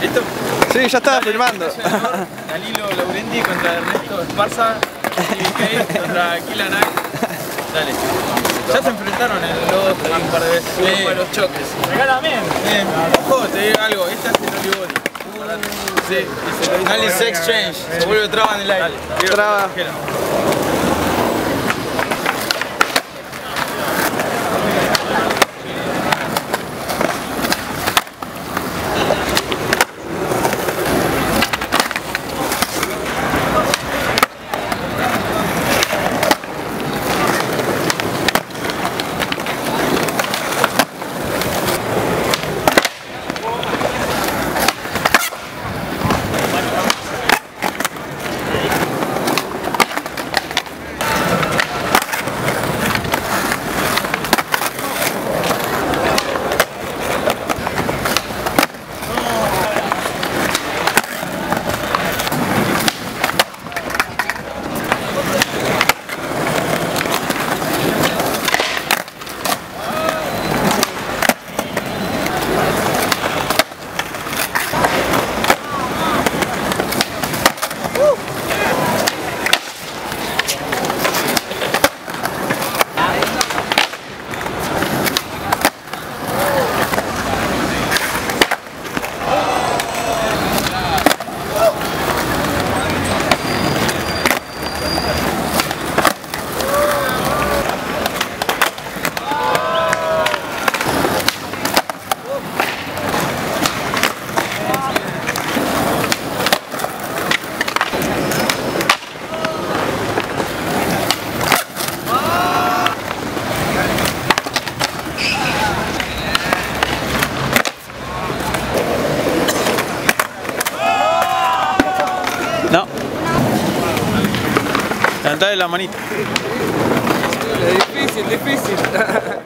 ¿Listo? Sí, ya estaba filmando. Danilo Laurenti contra Ernesto Esparza y contra Kilanak. Dale. Ya se enfrentaron en los un par de veces. Sí. Fue los choques. Regálame. Bien. Ojo, te digo algo. Esta es el Olivoni. Sí, Alice Exchange. Se vuelve traba en el aire. Traba. No. Levantale la manita. Difícil, difícil.